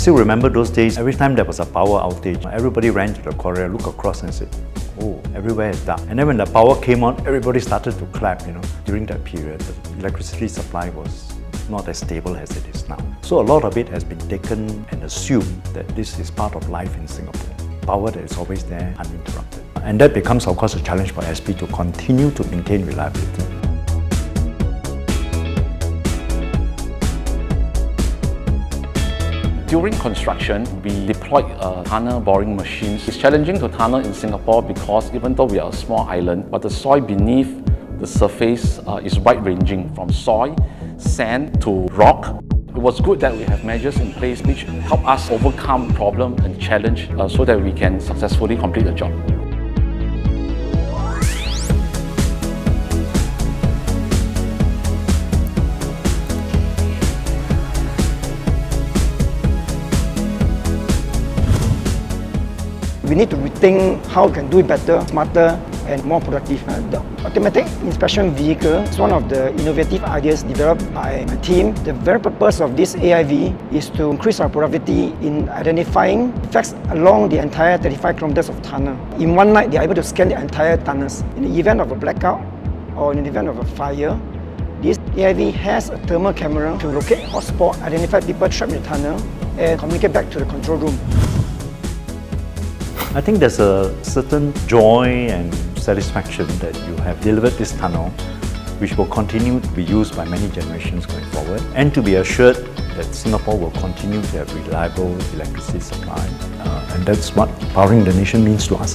still remember those days, every time there was a power outage, everybody ran to the corridor, looked across and said, oh, everywhere is dark. And then when the power came on, everybody started to clap, you know. During that period, the electricity supply was not as stable as it is now. So a lot of it has been taken and assumed that this is part of life in Singapore. Power that is always there, uninterrupted. And that becomes, of course, a challenge for SP to continue to maintain reliability. During construction, we deployed tunnel boring machines. It's challenging to tunnel in Singapore because even though we are a small island, but the soil beneath the surface uh, is wide-ranging from soil, sand to rock. It was good that we have measures in place which help us overcome problem and challenge uh, so that we can successfully complete the job. We need to rethink how we can do it better, smarter, and more productive. Uh, the automatic inspection vehicle is one of the innovative ideas developed by my team. The very purpose of this AIV is to increase our productivity in identifying defects along the entire 35 kilometers of tunnel. In one night, they are able to scan the entire tunnels. In the event of a blackout or in the event of a fire, this AIV has a thermal camera to locate hotspot, identify people trapped in the tunnel, and communicate back to the control room. I think there's a certain joy and satisfaction that you have delivered this tunnel which will continue to be used by many generations going forward and to be assured that Singapore will continue to have reliable electricity supply uh, and that's what powering the nation means to us.